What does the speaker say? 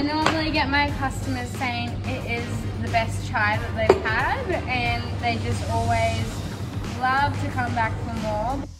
I normally get my customers saying it is the best chai that they've had and they just always love to come back for more.